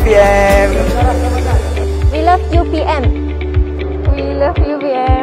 UPM. We love UPM. We love UPM.